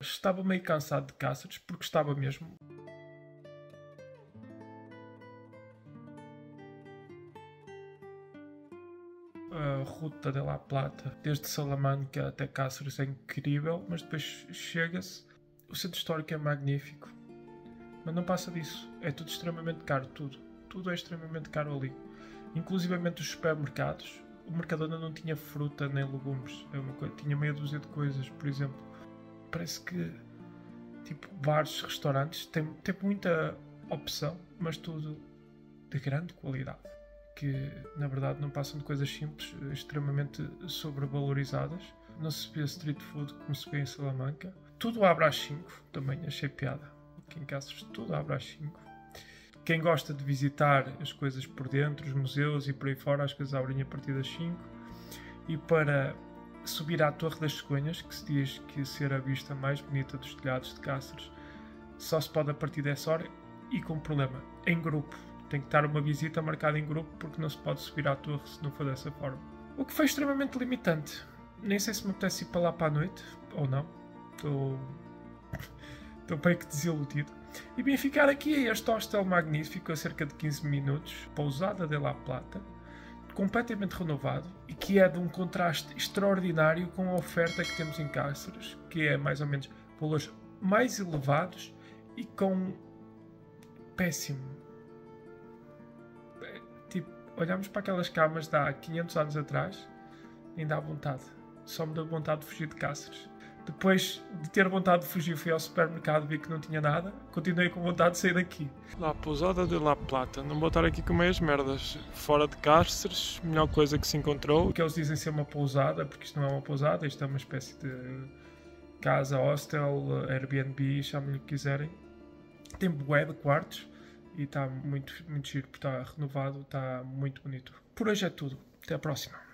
Estava meio cansado de Cáceres, porque estava mesmo. A ruta de La Plata, desde Salamanca até Cáceres, é incrível, mas depois chega-se. O centro histórico é magnífico, mas não passa disso. É tudo extremamente caro, tudo. Tudo é extremamente caro ali. Inclusivamente os supermercados. O Mercadona não tinha fruta nem legumes. É uma coisa, tinha meia dúzia de coisas, por exemplo. Parece que, tipo, bares, restaurantes, tem, tem muita opção, mas tudo de grande qualidade que na verdade não passam de coisas simples, extremamente sobrevalorizadas. Não se vê street food como se vê em Salamanca. Tudo abre às 5, também achei piada. Aqui em Cáceres tudo abre às 5. Quem gosta de visitar as coisas por dentro, os museus e por aí fora, as coisas abrem a partir das 5. E para subir à Torre das Cegonhas, que se diz que ser a vista mais bonita dos telhados de Cáceres, só se pode a partir dessa hora e com problema, em grupo tem que estar uma visita marcada em grupo porque não se pode subir à torre se não for dessa forma. O que foi extremamente limitante. Nem sei se me apetece ir para lá para a noite ou não. Estou. Estou bem que desiludido. E vim ficar aqui a este hostel magnífico a cerca de 15 minutos, pousada de La Plata, completamente renovado e que é de um contraste extraordinário com a oferta que temos em Cáceres, que é mais ou menos valores mais elevados e com péssimo tipo, olhamos para aquelas camas de há 500 anos atrás, ainda há vontade. Só me deu vontade de fugir de Cáceres. Depois de ter vontade de fugir, fui ao supermercado, vi que não tinha nada, continuei com vontade de sair daqui. La Pousada de La Plata. Não vou estar aqui com meias merdas. Fora de Cáceres, melhor coisa que se encontrou. O que eles dizem ser uma pousada, porque isto não é uma pousada, isto é uma espécie de casa, hostel, Airbnb, chamem-lhe o que quiserem. Tem bué de quartos e está muito, muito giro, porque está renovado, está muito bonito. Por hoje é tudo. Até a próxima.